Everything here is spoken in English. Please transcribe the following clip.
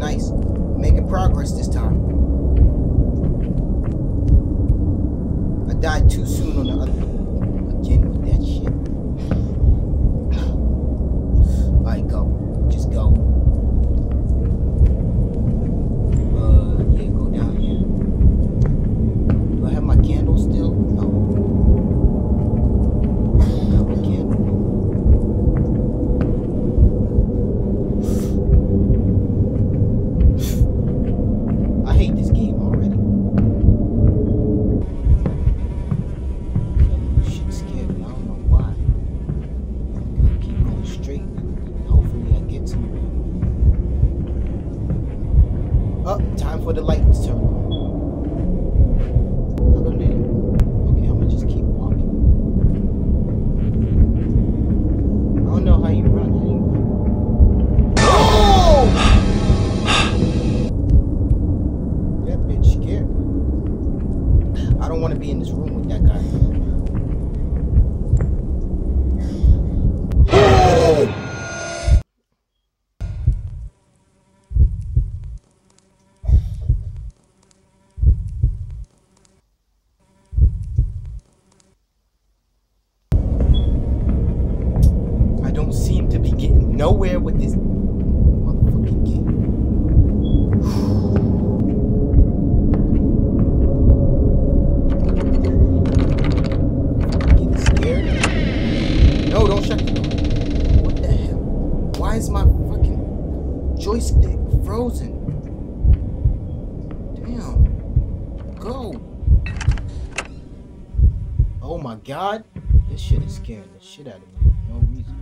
Nice. Making progress this time. I died too soon on the other. Again with that shit. Alright, go. Just go. Uh, yeah, go down here. Do I have my candle still? No. I don't have my candle. I hate this game already. That shit scared me. I don't know why. I'm gonna keep going straight. Hopefully I get somewhere. Up, time for the light to turn on. I go there. Okay, I'm gonna just keep walking. I don't know how you run. How you run? Oh! That bitch scared me. I don't want to be in this room with that guy. To be getting nowhere with this motherfucking game. Getting scared? No, don't shut the door. What the hell? Why is my fucking joystick frozen? Damn. Go. Oh my god. This shit is scaring the shit out of me. No reason.